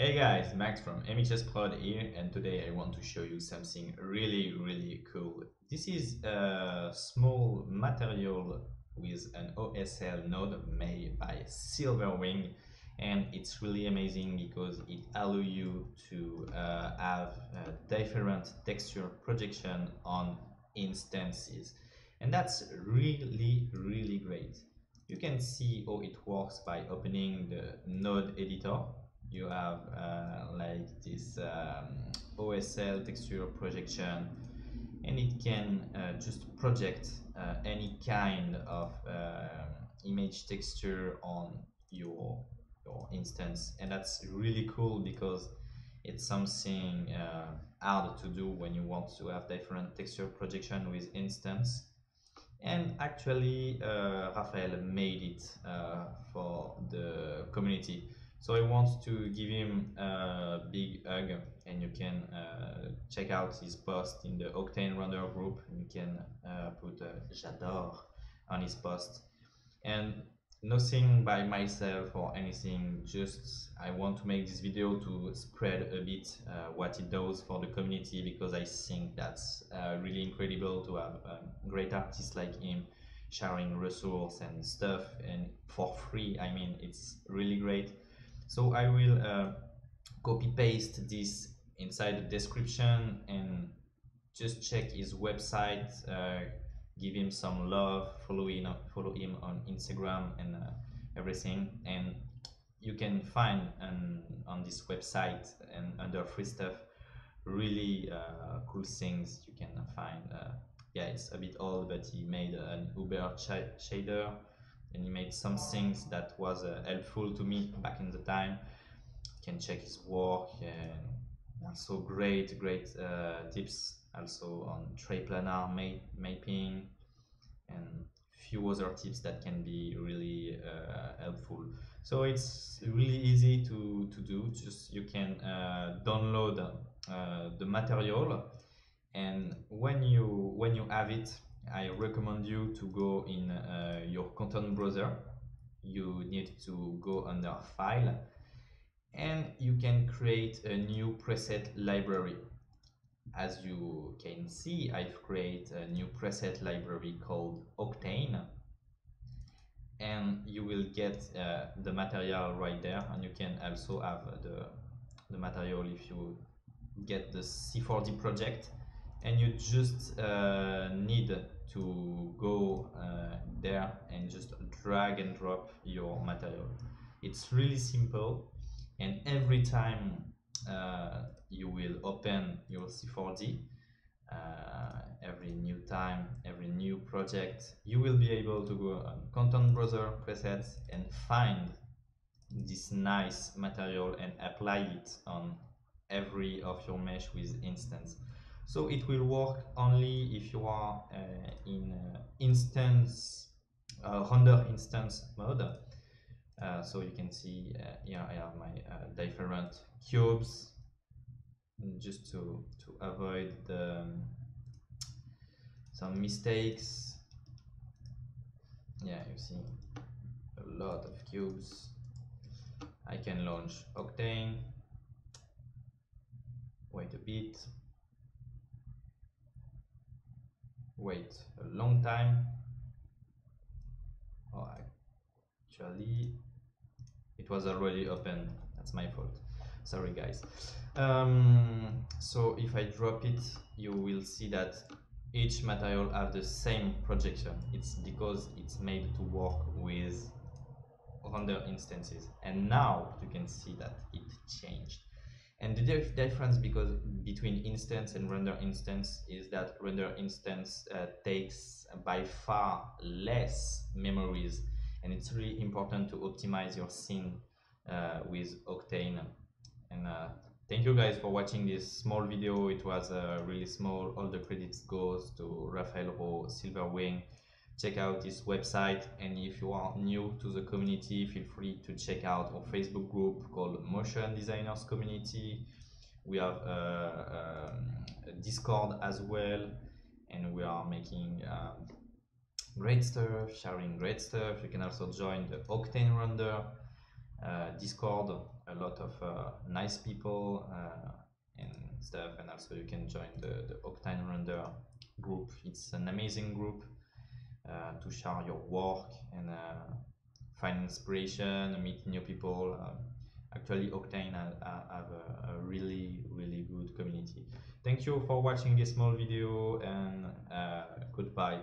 Hey guys, Max from MHS Prod here and today I want to show you something really really cool. This is a small material with an OSL node made by Silverwing and it's really amazing because it allows you to uh, have different texture projection on instances and that's really really great. You can see how it works by opening the node editor you have uh, like this um, OSL texture projection and it can uh, just project uh, any kind of uh, image texture on your your instance. And that's really cool because it's something uh, hard to do when you want to have different texture projection with instance. And actually uh, Raphael made it for the community so I want to give him a big hug and you can uh, check out his post in the Octane Render group. You can uh, put uh, j'adore on his post. And nothing by myself or anything, just I want to make this video to spread a bit uh, what it does for the community because I think that's uh, really incredible to have a great artists like him sharing resource and stuff and for free. I mean, it's really great so I will uh, copy paste this inside the description and just check his website uh, give him some love follow him follow him on Instagram and uh, everything. And you can find on this website and under free stuff really uh, cool things you can find. Uh, yeah it's a bit old but he made an uber shader made some things that was uh, helpful to me back in the time. Can check his work and also great great uh, tips also on triplanar ma mapping and few other tips that can be really uh, helpful. So it's really easy to to do. Just you can uh, download uh, the material and when you when you have it I recommend you to go in uh, your content browser. You need to go under File and you can create a new preset library. As you can see, I've created a new preset library called Octane and you will get uh, the material right there and you can also have the, the material if you get the C4D project and you just uh, need to go uh, there and just drag and drop your material. It's really simple. And every time uh, you will open your C4D uh, every new time every new project you will be able to go on content browser presets and find this nice material and apply it on every of your mesh with instance so it will work only if you are uh, in uh, instance uh, render instance mode. Uh, so you can see uh, here I have my uh, different cubes just to to avoid the, um, some mistakes. Yeah you see a lot of cubes. I can launch Octane. Wait a bit wait a long time? Oh actually it was already open that's my fault. Sorry guys. Um, so if I drop it you will see that each material have the same projection. It's because it's made to work with render instances. And now you can see that it changed and the dif difference because between instance and render instance is that render instance uh, takes by far less memories and it's really important to optimize your scene uh, with Octane. And uh, thank you guys for watching this small video. It was uh, really small. All the credits goes to Raphael Rau, Silverwing check out this website. And if you are new to the community feel free to check out our facebook group called motion designers community. We have a, a discord as well. And we are making um, great stuff sharing great stuff. You can also join the octane render uh, Discord, a lot of uh, nice people uh, and stuff, and also you can join the, the Octane Render group. It's an amazing group. uh, to share your work and uh, find inspiration, meet new people. Um, actually, Octane have, have a, a, really, really good community. Thank you for watching this small video and uh, goodbye.